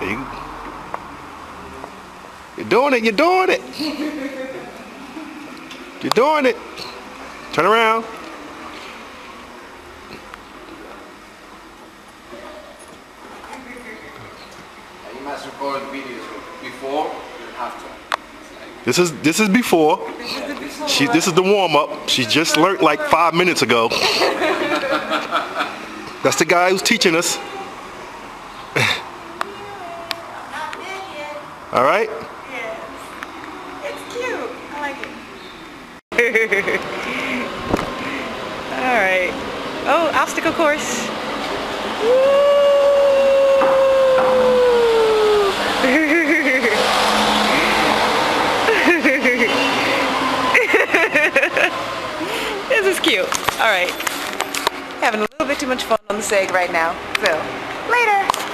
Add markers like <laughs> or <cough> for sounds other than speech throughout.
You You're doing it, you're doing it. <laughs> You're doing it. Turn around. You must record videos before and after. This is this is before. She this is the warm up. She just learned like five minutes ago. <laughs> That's the guy who's teaching us. All right. Yes. It's cute. I like it. <laughs> All right. Oh, obstacle course. <laughs> this is cute. All right. Having a little bit too much fun on the seg right now. So, later.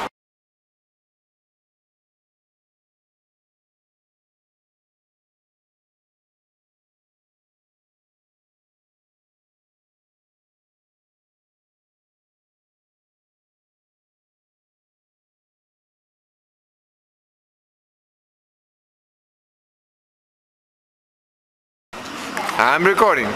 I'm recording. <laughs>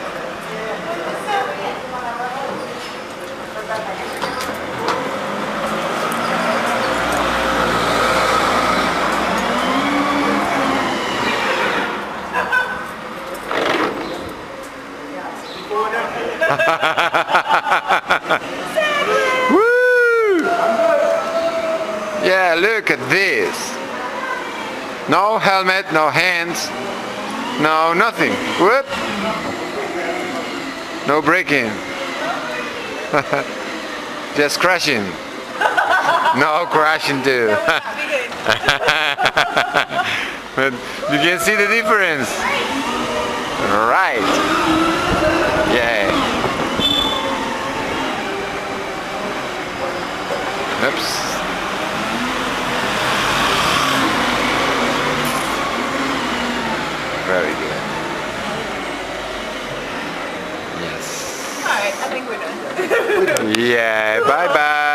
Woo! Yeah, look at this. No helmet, no hands, no nothing. Whoop. No braking. <laughs> Just crashing. No crashing too. <laughs> but you can see the difference. Right. Yeah. Very good. Yes. All right. I think we're done. <laughs> Yeah, bye bye.